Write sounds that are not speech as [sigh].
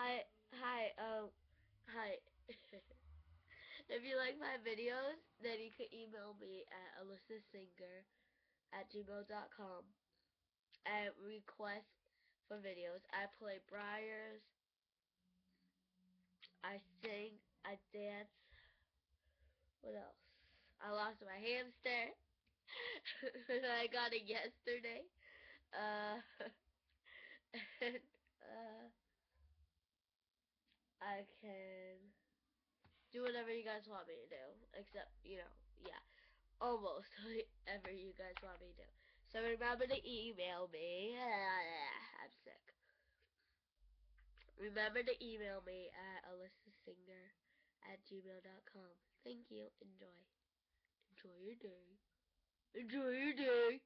Hi, hi, um, hi. [laughs] if you like my videos, then you can email me at alysasinger at gmail.com and request for videos. I play Breyers, I sing, I dance. What else? I lost my hamster. [laughs] I got it yesterday. Uh, [laughs] and, I can do whatever you guys want me to do. Except, you know, yeah. Almost [laughs] whatever you guys want me to do. So remember to email me. [laughs] I'm sick. Remember to email me at alysasinger at gmail.com. Thank you. Enjoy. Enjoy your day. Enjoy your day.